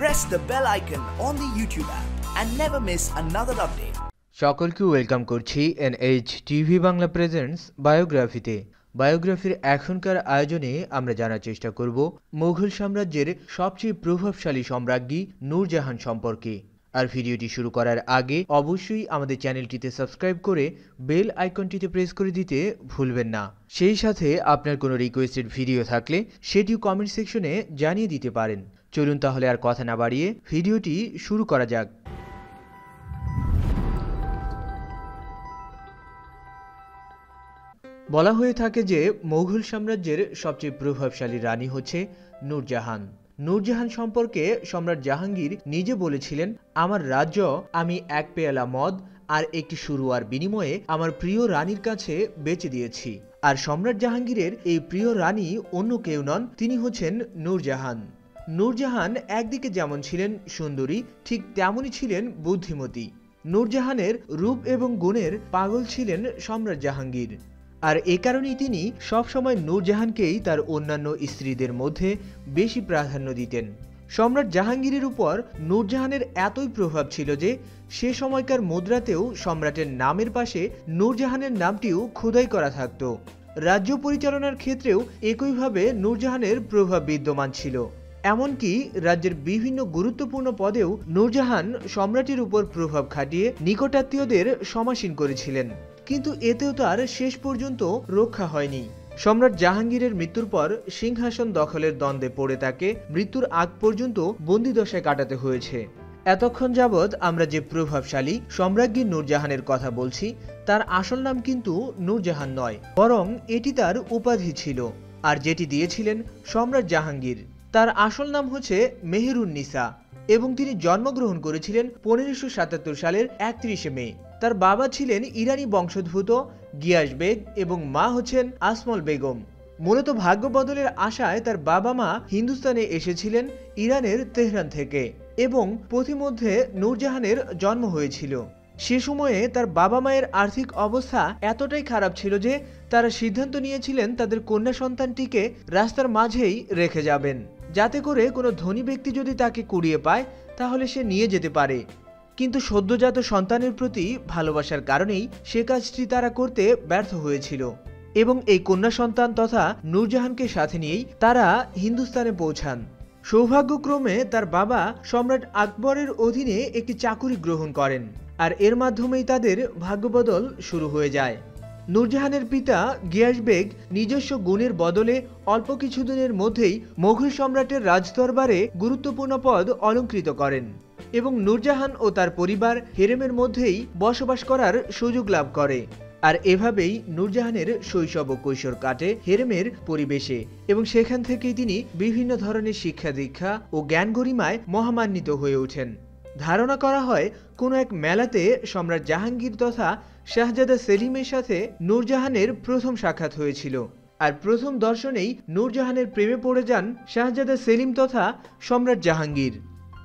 press the bell icon on the YouTube app and never miss another update. সকলকে welcome করছি NH TV Bangla presents বায়োগ্রাফিতে বায়োগ্রাফির এখনকার আয়োজনে আমরা জানার চেষ্টা করব মুঘল সাম্রাজ্যের সবচেয়ে প্রভাবশালী সম্রাজ্ঞী নূরজাহান সম্পর্কে। আর ভিডিওটি শুরু করার আগে অবশ্যই আমাদের চ্যানেলটিতে সাবস্ক্রাইব করে বেল আইকনটিতে প্রেস করে দিতে ভুলবেন না। সেই সাথে আপনার কোনো রিকোয়েস্টেড ভিডিও থাকলে সেটিও কমেন্ট সেকশনে জানিয়ে দিতে পারেন। চলুন তাহলে আর কথা না বাড়িয়ে ভিডিওটি শুরু করা যাক। বলা হয়ে থাকে যে মুঘল সাম্রাজ্যের সবচেয়ে প্রভাবশালী রানী হচ্ছে নূরজাহান। নূরজাহান সম্পর্কে সম্রাট জাহাঙ্গীর নিজে বলেছিলেন, আমার রাজ্য, আমি এক পেয়ালা মদ আর একটি শুরুয়ার বিনিময়ে আমার প্রিয় রানীর কাছে বেচে দিয়েছি। আর সম্রাট জাহাঙ্গীরের এই প্রিয় রানী অন্য কেউ নন, তিনি হচ্ছেন নূরজাহান। নূরজাহান একদিকে যেমন ছিলেন সুন্দরী, ঠিক তেমনই ছিলেন বুদ্ধিমতী। নূরজাহানের রূপ এবং গুণের পাগল ছিলেন সম্রাট জাহাঙ্গীর। আর এ কারণেই তিনি সবসময় নূরজাহানকেই তার অন্যান্য স্ত্রীদের মধ্যে বেশি প্রাধান্য দিতেন। সম্রাট জাহাঙ্গীরের উপর নূরজাহানের এতই প্রভাব ছিল যে, সে সময়কার মুদ্রাতেও সম্রাটের নামের পাশে নূরজাহানের নামটিও খোদাই করা থাকত। রাজ্য পরিচালনার ক্ষেত্রেও একইভাবে নূরজাহানের প্রভাব বিদ্যমান ছিল। এমনকি রাজ্যের বিভিন্ন গুরুত্বপূর্ণ পদেও নূরজাহান সম্রাটের উপর প্রভাব খাটিয়ে নিকটাত্মীয়দের সমাসীন করেছিলেন। কিন্তু এতেও তার শেষ পর্যন্ত রক্ষা হয়নি। সম্রাট জাহাঙ্গীরের মৃত্যুর পর সিংহাসন দখলের দ্বন্দ্বে পড়ে তাকে মৃত্যুর আগ পর্যন্ত বন্দিদশায় কাটাতে হয়েছে। এতক্ষণ যাবৎ আমরা যে প্রভাবশালী সম্রাজ্ঞী নূরজাহানের কথা বলছি, তার আসল নাম কিন্তু নূরজাহান নয়, বরং এটি তার উপাধি ছিল, আর যেটি দিয়েছিলেন সম্রাট জাহাঙ্গীর। তার আসল নাম হচ্ছে মেহেরুন নিসা এবং তিনি জন্মগ্রহণ করেছিলেন পনেরোশো সাতাত্তর সালের একত্রিশে মে। তার বাবা ছিলেন ইরানি বংশোদ্ভূত গিয়াস বেগ এবং মা হচ্ছেন আসমল বেগম। মূলত ভাগ্য বদলের আশায় তার বাবা মা হিন্দুস্তানে এসেছিলেন ইরানের তেহরান থেকে এবং পথিমধ্যে নূরজাহানের জন্ম হয়েছিল। সে সময়ে তার বাবা মায়ের আর্থিক অবস্থা এতটাই খারাপ ছিল যে তারা সিদ্ধান্ত নিয়েছিলেন তাদের কন্যা সন্তানটিকে রাস্তার মাঝেই রেখে যাবেন। যাতে করে কোনো ধনী ব্যক্তি যদি তাকে কুড়িয়ে পায়, তাহলে সে নিয়ে যেতে পারে। কিন্তু সদ্যজাত সন্তানের প্রতি ভালোবাসার কারণেই সে কাজটি তারা করতে ব্যর্থ হয়েছিল এবং এই কন্যা সন্তান তথা নূরজাহানকে সাথে নিয়েই তারা হিন্দুস্তানে পৌঁছান। সৌভাগ্যক্রমে তার বাবা সম্রাট আকবরের অধীনে একটি চাকুরি গ্রহণ করেন আর এর মাধ্যমেই তাদের ভাগ্যবদল শুরু হয়ে যায়। নূরজাহানের পিতা গিয়াস বেগ নিজস্ব গুণের বদলে অল্প কিছুদিনের মধ্যেই মোঘল সম্রাটের রাজদরবারে গুরুত্বপূর্ণ পদ অলঙ্কৃত করেন এবং নূরজাহান ও তার পরিবার হেরেমের মধ্যেই বসবাস করার সুযোগ লাভ করে। আর এভাবেই নূরজাহানের শৈশব ও কৈশোর কাটে হেরেমের পরিবেশে এবং সেখান থেকেই তিনি বিভিন্ন ধরনের শিক্ষা দীক্ষা ও জ্ঞান গরিমায় মহামান্বিত হয়ে ওঠেন। ধারণা করা হয় কোনো এক মেলাতে সম্রাট জাহাঙ্গীর তথা শাহজাদা সেলিমের সাথে নূরজাহানের প্রথম সাক্ষাৎ হয়েছিল। আর প্রথম দর্শনেই নূরজাহানের প্রেমে পড়ে যান শাহজাদা সেলিম তথা সম্রাট জাহাঙ্গীর।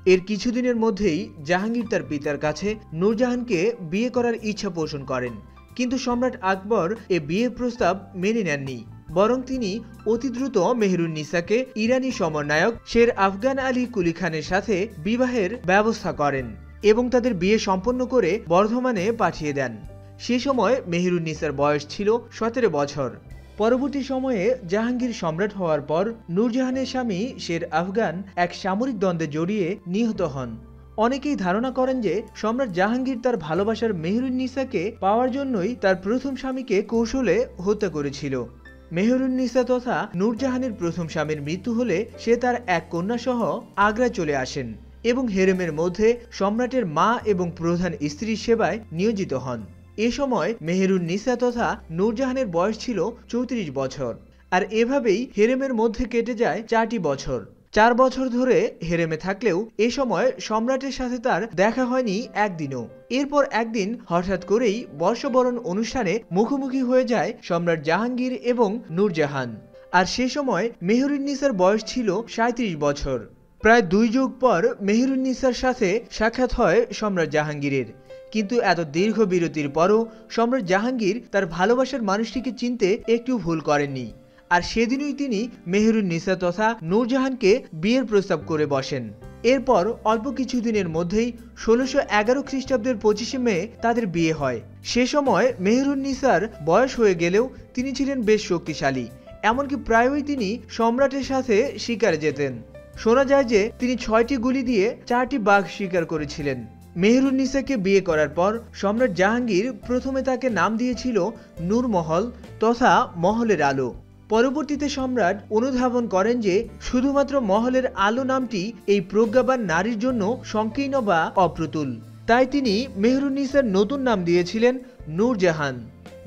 এর কিছুদিনের মধ্যেই জাহাঙ্গীর তার পিতার কাছে নূরজাহানকে বিয়ে করার ইচ্ছা পোষণ করেন। কিন্তু সম্রাট আকবর এ বিয়ের প্রস্তাব মেনে নেননি। বরং তিনি অতি দ্রুত মেহরুন নিসাকে ইরানি সমন্বয়ক শের আফগান আলী কুলি খানের সাথে বিবাহের ব্যবস্থা করেন। এবং তাদের বিয়ে সম্পন্ন করে বর্ধমানে পাঠিয়ে দেন। সে সময় মেহরুন নিসার বয়স ছিল সতেরো বছর। পরবর্তী সময়ে জাহাঙ্গীর সম্রাট হওয়ার পর নূরজাহানের স্বামী শের আফগান এক সামরিক দ্বন্দ্বে জড়িয়ে নিহত হন। অনেকেই ধারণা করেন যে সম্রাট জাহাঙ্গীর তার ভালোবাসার মেহরুন নিসাকে পাওয়ার জন্যই তার প্রথম স্বামীকে কৌশলে হত্যা করেছিল। মেহরুন নিসা তথা নূরজাহানের প্রথম স্বামীর মৃত্যু হলে সে তার এক কন্যা সহ আগ্রা চলে আসেন। এবং হেরেমের মধ্যে সম্রাটের মা এবং প্রধান স্ত্রীর সেবায় নিয়োজিত হন। এ সময় মেহেরুন নিসা তথা নূরজাহানের বয়স ছিল চৌত্রিশ বছর। আর এভাবেই হেরেমের মধ্যে কেটে যায় চারটি বছর। চার বছর ধরে হেরেমে থাকলেও এ সময় সম্রাটের সাথে তার দেখা হয়নি একদিনও। এরপর একদিন হঠাৎ করেই বর্ষবরণ অনুষ্ঠানে মুখোমুখি হয়ে যায় সম্রাট জাহাঙ্গীর এবং নূরজাহান। আর সে সময় মেহরুন্নিসার বয়স ছিল সাঁত্রিশ বছর। প্রায় দুই যুগ পর মেহরুন্নিসার সাথে সাক্ষাৎ হয় সম্রাট জাহাঙ্গীরের। কিন্তু এত দীর্ঘ বিরতির পরও সম্রাট জাহাঙ্গীর তার ভালোবাসার মানুষটিকে চিনতে একটু ভুল করেননি। আর সেদিনই তিনি মেহরুন নিসা তথা নূরজাহানকে বিয়ের প্রস্তাব করে বসেন। এরপর অল্প কিছুদিনের মধ্যেই ষোলোশো এগারো খ্রিস্টাব্দের পঁচিশে মে তাদের বিয়ে হয়। সে সময় মেহরুন্নিসার বয়স হয়ে গেলেও তিনি ছিলেন বেশ শক্তিশালী। এমনকি প্রায়ই তিনি সম্রাটের সাথে শিকারে যেতেন। শোনা যায় যে তিনি ছয়টি গুলি দিয়ে চারটি বাঘ শিকার করেছিলেন। মেহরুন্নিসাকে বিয়ে করার পর সম্রাট জাহাঙ্গীর প্রথমে তাকে নাম দিয়েছিল নূরমহল তথা মহলের আলো। পরবর্তীতে সম্রাট অনুধাবন করেন যে শুধুমাত্র মহলের আলো নামটি এই প্রজ্ঞাবান নারীর জন্য সংকীর্ণ বা অপ্রতুল। তাই তিনি মেহরুন্নিসার নতুন নাম দিয়েছিলেন নূরজাহান,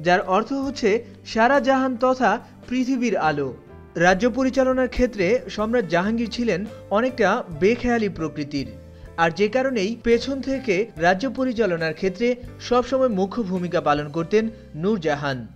যার অর্থ হচ্ছে সারা জাহান তথা পৃথিবীর আলো। রাজ্য পরিচালনার ক্ষেত্রে সম্রাট জাহাঙ্গীর ছিলেন অনেকটা বেখেয়ালি প্রকৃতির। আর যে কারণেই পেছন থেকে রাজ্য পরিচালনার ক্ষেত্রে সবসময় মুখ্য ভূমিকা পালন করতেন নূরজাহান।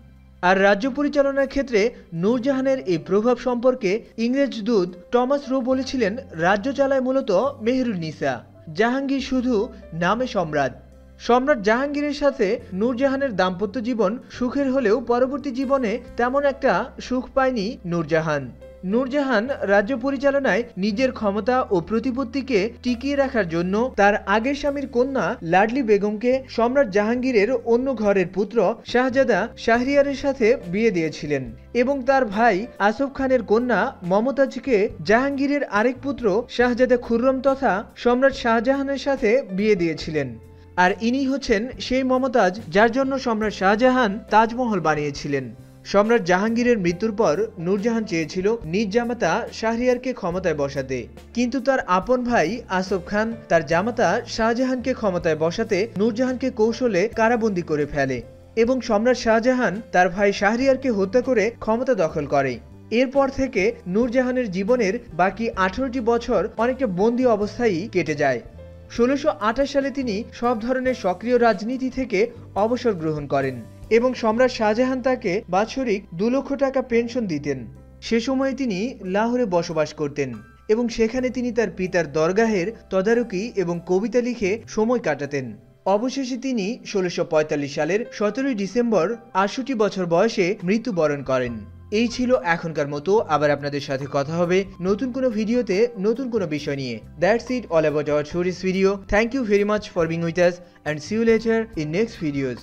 আর রাজ্য পরিচালনার ক্ষেত্রে নূরজাহানের এই প্রভাব সম্পর্কে ইংরেজ দূত টমাস রো বলেছিলেন, রাজ্য চালায় মূলত মেহরুন্নিসা জাহাঙ্গীর শুধু নামে সম্রাট। সম্রাট জাহাঙ্গীরের সাথে নূরজাহানের দাম্পত্য জীবন সুখের হলেও পরবর্তী জীবনে তেমন একটা সুখ পায়নি নূরজাহান। নূরজাহান রাজ্য পরিচালনায় নিজের ক্ষমতা ও প্রতিপত্তিকে টিকিয়ে রাখার জন্য তার আগের স্বামীর কন্যা লাডলি বেগমকে সম্রাট জাহাঙ্গীরের অন্য ঘরের পুত্র শাহজাদা শাহরিয়ারের সাথে বিয়ে দিয়েছিলেন এবং তার ভাই আসফ খানের কন্যা মমতাজকে জাহাঙ্গীরের আরেক পুত্র শাহজাদা খুররম তথা সম্রাট শাহজাহানের সাথে বিয়ে দিয়েছিলেন। আর ইনি হচ্ছেন সেই মমতাজ যার জন্য সম্রাট শাহজাহান তাজমহল বানিয়েছিলেন। সম্রাট জাহাঙ্গীরের মৃত্যুর পর নূরজাহান চেয়েছিল নিজ জামাতা শাহরিয়ারকে ক্ষমতায় বসাতে। কিন্তু তার আপন ভাই আসফ খান তার জামাতা শাহজাহানকে ক্ষমতায় বসাতে নূরজাহানকে কৌশলে কারাবন্দী করে ফেলে এবং সম্রাট শাহজাহান তার ভাই শাহরিয়ারকে হত্যা করে ক্ষমতা দখল করে। এরপর থেকে নূরজাহানের জীবনের বাকি আঠারোটি বছর অনেকটা বন্দী অবস্থায় কেটে যায়। ষোলোশো সালে তিনি সব ধরনের সক্রিয় রাজনীতি থেকে অবসর গ্রহণ করেন এবং সম্রাট শাহজাহান তাকে বাৎসরিক দু লক্ষ টাকা পেনশন দিতেন। সে সময়ে তিনি লাহোরে বসবাস করতেন এবং সেখানে তিনি তার পিতার দরগাহের তদারকি এবং কবিতা লিখে সময় কাটাতেন। অবশেষে তিনি ষোলোশো সালের সতেরোই ডিসেম্বর আটষট্টি বছর বয়সে মৃত্যুবরণ করেন। এই ছিল এখনকার মতো, আবার আপনাদের সাথে কথা হবে নতুন কোনো ভিডিওতে নতুন কোনো বিষয় নিয়ে। That's it all about our stories video thank you very much for being with us and see you later in next videos